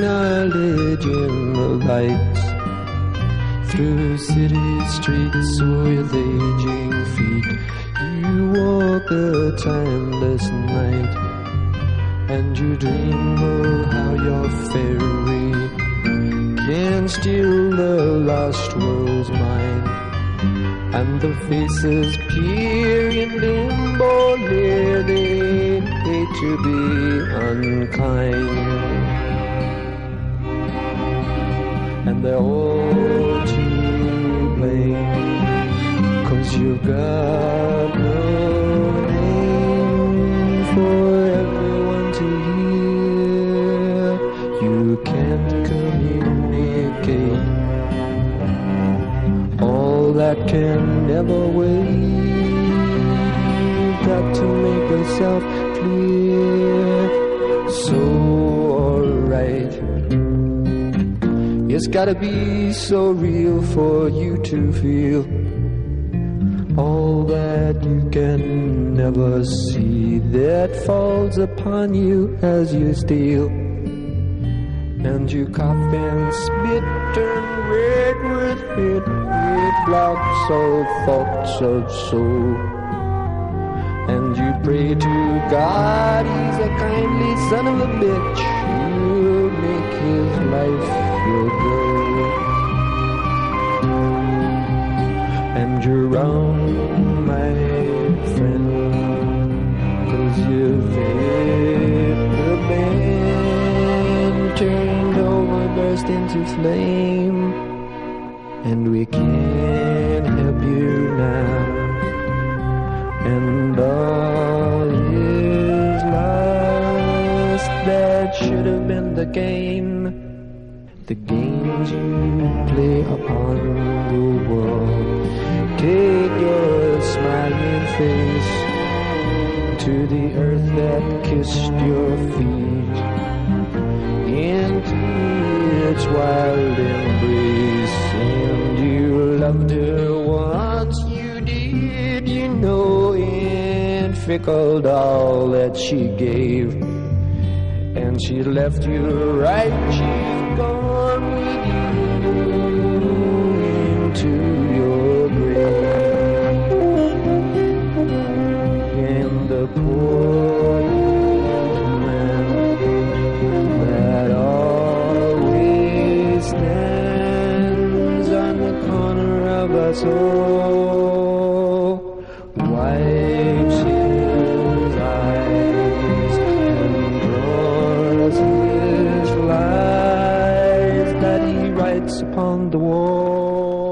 dim lights through city streets with aging feet. You walk a timeless night, and you dream of how your fairy can steal the lost world's mind. And the faces peer in limbo near they hate to be unkind. And they're all to blame, cause you've got no name for everyone to hear. You can't communicate all that can never wait. Got to make yourself clear. So It's gotta be so real for you to feel all that you can never see that falls upon you as you steal. And you cough and spit, turn red with it, it blocks all thoughts of soul. And you pray to God, He's a kindly son of a bitch. You'll make His life And you're wrong, my friend, cause you've hit the band, turned over, burst into flame, and we can't help you now. And all is lost that should have been the game. The games you play upon the world. Take your smiling face to the earth that kissed your feet. Into its wild embrace. And you loved her once, you did, you know, and fickled all that she gave. And she left you right, into your grave. And the poor man that always stands on the corner of us all wipes his eyes and draws his lies that he writes upon the wall.